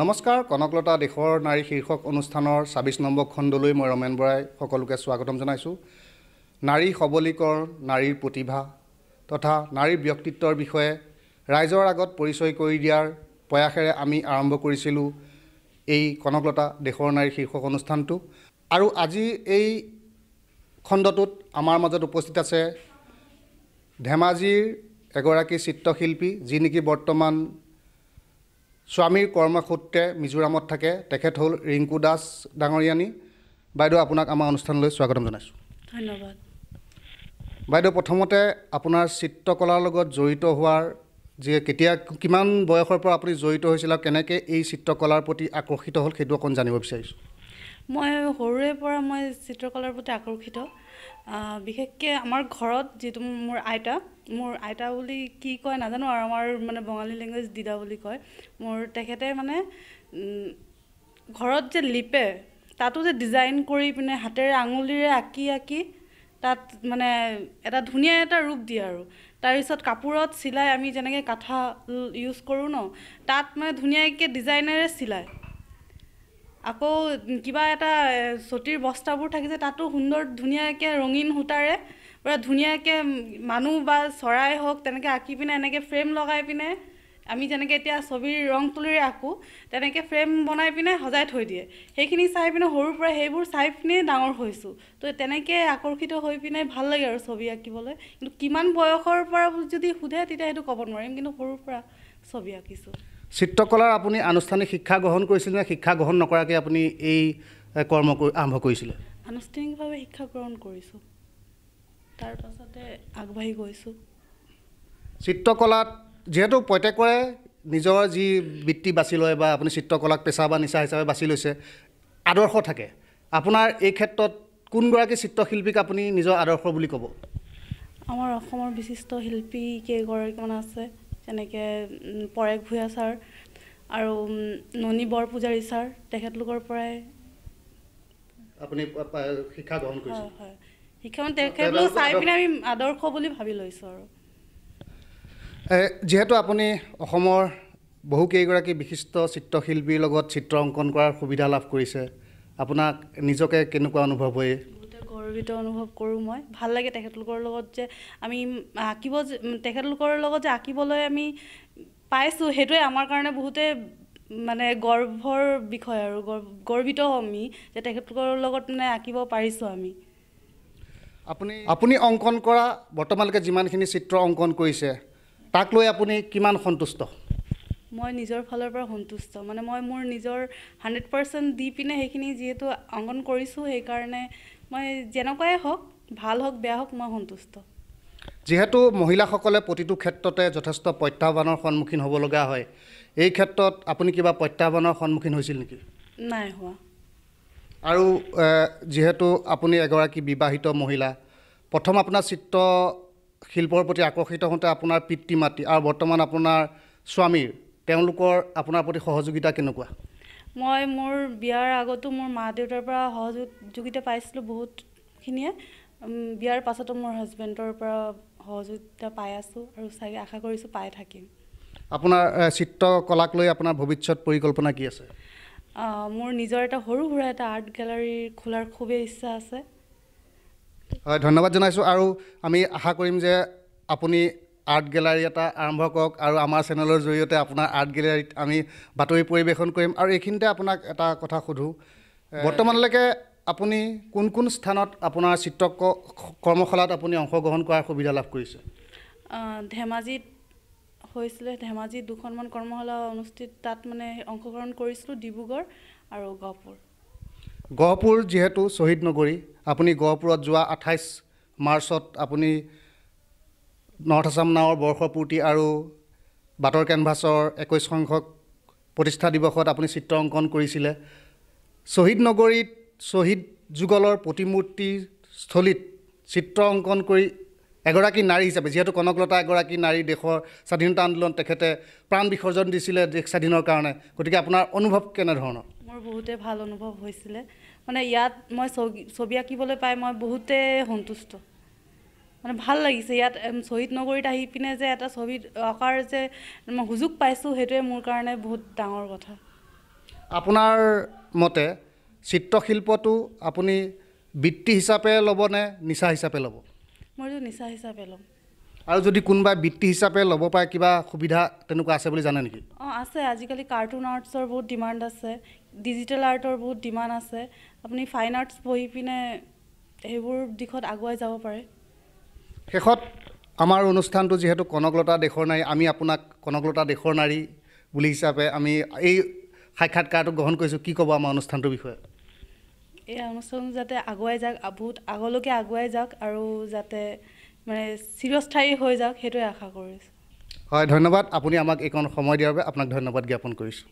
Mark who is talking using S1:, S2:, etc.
S1: নমস্কাৰ কনকলতা দেশৰ নাৰী শীৰ্ষক অনুষ্ঠানৰ ছাব্বিছ নম্বৰ খণ্ডলৈ মই ৰমেন বৰাই সকলোকে স্বাগতম জনাইছোঁ। নাৰী সবলীকৰণ নাৰীৰ প্ৰতিভা তথা নাৰীৰ ব্যক্তিত্বৰ বিষয়ে ৰাইজৰ আগত পৰিচয় কৰি দিয়াৰ প্ৰয়াসেৰে আমি আৰম্ভ কৰিছিলোঁ এই কনকলতা দেশৰ নাৰী শীৰ্ষক অনুষ্ঠানটো। আৰু আজি এই খণ্ডটোত আমাৰ মাজত উপস্থিত আছে ধেমাজিৰ এগৰাকী চিত্ৰশিল্পী যি নেকি বৰ্তমান স্বামীৰ কৰ্মসূত্ৰে মিজোৰামত থাকে। তেখেত হ'ল ৰিংকু দাস ডাঙৰীয়ানী। বাইদেউ আপোনাক আমাৰ অনুষ্ঠানলৈ স্বাগতম জনাইছোঁ।
S2: ধন্যবাদ।
S1: বাইদেউ প্ৰথমতে আপোনাৰ চিত্ৰকলাৰ লগত জড়িত হোৱাৰ যে কেতিয়া কিমান বয়সৰ পৰা আপুনি জড়িত হৈছিল আৰু কেনেকৈ এই চিত্ৰকলাৰ প্ৰতি আকৰ্ষিত হ'ল সেইটো অকণ জানিব বিচাৰিছোঁ।
S2: মই সৰুৰে পৰা মই চিত্ৰকলাৰ প্ৰতি আকৰ্ষিত। বিশেষকৈ আমাৰ ঘৰত যিটো মোৰ আইতা মোৰ আইতা বুলি কি কয় নাজানো আৰু আমাৰ মানে বঙালী লেংগুৱেজ দিদা বুলি কয় মোৰ তেখেতে মানে ঘৰত যে লিপে তাতো যে ডিজাইন কৰি পিনে হাতেৰে আঙুলিৰে আঁকি আঁকি তাত মানে এটা ধুনীয়া এটা ৰূপ দিয়ে আৰু। তাৰপিছত কাপোৰত চিলাই আমি যেনেকৈ কাঠা ইউজ কৰোঁ ন তাত মানে ধুনীয়াকৈ ডিজাইনেৰে চিলায় আকৌ কিবা এটা এ, চটিৰ বস্তাবোৰ থাকিছে তাতো সুন্দৰ ধুনীয়াকৈ ৰঙীন সূতাৰে পূৰা ধুনীয়াকৈ মানুহ বা চৰাই হওক তেনেকৈ আঁকি পিনে এনেকৈ ফ্ৰেম লগাই পিনে আমি যেনেকৈ এতিয়া ছবিৰ ৰং তুলিৰে আঁকো তেনেকৈ ফ্ৰেম বনাই পিনে সজাই থৈ দিয়ে। সেইখিনি চাই পিনে সৰুৰ পৰা সেইবোৰ চাই পিনে ডাঙৰ হৈছোঁ। তো তেনেকৈ আকৰ্ষিত হৈ পিনে ভাল লাগে আৰু ছবি আঁকিবলৈ। কিন্তু কিমান বয়সৰ পৰা যদি সোধে তেতিয়া সেইটো ক'ব নোৱাৰিম। কিন্তু সৰুৰ পৰা ছবি আঁকিছোঁ।
S1: চিত্ৰকলাৰ আপুনি আনুষ্ঠানিক শিক্ষা গ্ৰহণ কৰিছিল নে শিক্ষা গ্ৰহণ নকৰাকৈ আপুনি এই কৰ্ম কৰি- আৰম্ভ কৰিছিলে?
S2: আনুষ্ঠানিকভাৱে শিক্ষা গ্ৰহণ কৰিছোঁ। তাৰ পাছতে আগবাঢ়ি গৈছোঁ।
S1: চিত্ৰকলাত যিহেতু প্ৰত্যেকৰে নিজৰ যি বৃত্তি বাছি লয় বা আপুনি চিত্ৰকলাক পেচা বা নিচা হিচাপে বাছি লৈছে আদৰ্শ থাকে। আপোনাৰ এই ক্ষেত্ৰত কোনগৰাকী চিত্ৰশিল্পীক আপুনি নিজৰ আদৰ্শ বুলি ক'ব?
S2: আমাৰ অসমৰ বিশিষ্ট শিল্পী কেইগৰাকীমান আছে। যেনেকৈ পৰেশ ভূঞা ছাৰ আৰু ননী বৰপূজাৰী ছাৰ তেখেতলোকৰ পৰাই।
S1: আপুনি শিক্ষা গ্ৰহণ কৰিছে?
S2: হয় হয়। শিক্ষা তেখেতলোক চাই পিনে আমি আদৰ্শ বুলি ভাবি লৈছোঁ আৰু।
S1: যিহেতু আপুনি অসমৰ বহু কেইগৰাকী বিশিষ্ট চিত্ৰশিল্পীৰ লগত চিত্ৰ অংকন কৰাৰ সুবিধা লাভ কৰিছে আপোনাক নিজকে কেনেকুৱা অনুভৱ হয়?
S2: গৰ্বিত অনুভৱ কৰোঁ মই। ভাল লাগে তেখেতলোকৰ লগত যে আমি আঁকিব তেখেতলোকৰ লগত যে আঁকিবলৈ আমি পাইছোঁ সেইটোৱে আমাৰ কাৰণে বহুতে মানে গৰ্ভৰ বিষয় আৰু গৰ্ব- গৰ্বিত আমি যে তেখেতলোকৰ লগত মানে আঁকিব পাৰিছোঁ আমি।
S1: আপুনি আপুনি অংকন কৰা বৰ্তমানলৈকে যিমানখিনি চিত্ৰ অংকন কৰিছে তাক লৈ আপুনি কিমান সন্তুষ্ট?
S2: মই নিজৰ ফালৰ পৰা সন্তুষ্ট। মানে মই মোৰ নিজৰ হাণ্ড্ৰেড পাৰ্চেণ্ট দি পিনে সেইখিনি যিহেতু অংকন কৰিছোঁ সেইকাৰণে মই যেনেকুৱাই হওক ভাল হওক বেয়া হওক মই সন্তুষ্ট।
S1: যিহেতু মহিলাসকলে প্ৰতিটো ক্ষেত্ৰতে যথেষ্ট প্ৰত্যাহ্বানৰ সন্মুখীন হ'ব লগা হয় এই ক্ষেত্ৰত আপুনি কিবা প্ৰত্যাহ্বানৰ সন্মুখীন হৈছিল নেকি?
S2: নাই হোৱা।
S1: আৰু যিহেতু আপুনি এগৰাকী বিবাহিত মহিলা প্ৰথম আপোনাৰ চিত্ৰ শিল্পৰ প্ৰতি আকৰ্ষিত হওঁতে আপোনাৰ পিতৃ মাতৃ আৰু বৰ্তমান আপোনাৰ স্বামীৰ তেওঁলোকৰ আপোনাৰ প্ৰতি সহযোগিতা কেনেকুৱা?
S2: মই মোৰ বিয়াৰ আগতো মোৰ মা দেউতাৰ পৰা সহযোগিতা পাইছিলোঁ বহুতখিনিয়ে। বিয়াৰ পাছতো মোৰ হাজবেণ্ডৰ পৰা সহযোগিতা পাই আছোঁ আৰু চাগে আশা কৰিছোঁ পাই থাকিম।
S1: আপোনাৰ চিত্ৰকলাক লৈ আপোনাৰ ভৱিষ্যত পৰিকল্পনা কি আছে?
S2: মোৰ নিজৰ এটা সৰু সুৰা এটা আৰ্ট গেলাৰী খোলাৰ খুবেই ইচ্ছা আছে।
S1: হয় ধন্যবাদ জনাইছোঁ আৰু আমি আশা কৰিম যে আপুনি আৰ্ট গেলাৰী এটা আৰম্ভ কৰক আৰু আমাৰ চেনেলৰ জৰিয়তে আপোনাৰ আৰ্ট গেলাৰীত আমি বাতৰি পৰিৱেশন কৰিম। আৰু এইখিনিতে আপোনাক এটা কথা সোধোঁ। বৰ্তমানলৈকে আপুনি কোন কোন স্থানত আপোনাৰ চিত্ৰ কৰ্মশালাত আপুনি অংশগ্ৰহণ কৰাৰ সুবিধা লাভ কৰিছে?
S2: ধেমাজিত হৈছিলে ধেমাজিত দুখনমান কৰ্মশালা অনুষ্ঠিত তাত মানে অংশগ্ৰহণ কৰিছিলোঁ ডিব্ৰুগড় আৰু গহপুৰ।
S1: গহপুৰ যিহেতু শ্বহীদ নগৰী আপুনি গহপুৰত যোৱা আঠাইছ মাৰ্চত আপুনি নৰ্থ আছাম নাৱৰ বৰ্ষপূৰ্তি আৰু বাটৰ কেনভাছৰ একৈছ সংখ্যক প্ৰতিষ্ঠা দিৱসত আপুনি চিত্ৰ অংকন কৰিছিলে। শ্বহীদ নগৰীত শ্বহীদ যুগলৰ প্ৰতিমূৰ্তি স্থলীত চিত্ৰ অংকন কৰি এগৰাকী নাৰী হিচাপে যিহেতু কনকলতা এগৰাকী নাৰী দেশৰ স্বাধীনতা আন্দোলন তেখেতে প্ৰাণ বিসৰ্জন দিছিলে দেশ স্বাধীনৰ কাৰণে। গতিকে আপোনাৰ অনুভৱ কেনেধৰণৰ?
S2: মোৰ বহুতে ভাল অনুভৱ হৈছিলে। মানে ইয়াত মই ছবি ছবি আঁকিবলৈ পাই মই বহুতে সন্তুষ্ট। মানে ভাল লাগিছে। ইয়াত শ্বহীদ নগৰীত আহি পিনে যে এটা ছবি অঁকাৰ যে মই সুযোগ পাইছোঁ সেইটোৱে মোৰ কাৰণে বহুত ডাঙৰ কথা।
S1: আপোনাৰ মতে চিত্ৰশিল্পটো আপুনি বৃত্তি হিচাপে ল'বনে নিচা হিচাপে ল'ব?
S2: মই এইটো নিচা হিচাপে ল'ম।
S1: আৰু যদি কোনোবাই বৃত্তি হিচাপে ল'ব পাৰে কিবা সুবিধা তেনেকুৱা আছে বুলি জানে নেকি?
S2: অঁ আছে। আজিকালি কাৰ্টুন আৰ্টছৰ বহুত ডিমাণ্ড আছে। ডিজিটেল আৰ্টৰ বহুত ডিমাণ্ড আছে। আপুনি ফাইন আৰ্টছ পঢ়ি পিনে সেইবোৰ দিশত আগুৱাই যাব পাৰে।
S1: শেষত আমাৰ অনুষ্ঠানটো যিহেতু কনকলতা দেশৰ নাৰী আমি আপোনাক কনকলতা দেশৰ নাৰী বুলি হিচাপে আমি এই সাক্ষাৎকাৰটো গ্ৰহণ কৰিছোঁ। কি ক'ব আমাৰ অনুষ্ঠানটোৰ বিষয়ে?
S2: এই অনুষ্ঠানটো যাতে আগুৱাই যাওক বহুত আগলৈকে আগুৱাই যাওক আৰু যাতে মানে চিৰস্থায়ী হৈ যাওক সেইটোৱে আশা কৰিছোঁ।
S1: হয় ধন্যবাদ। আপুনি আমাক এইকণ সময় দিয়াৰ বাবে আপোনাক ধন্যবাদ জ্ঞাপন কৰিছোঁ।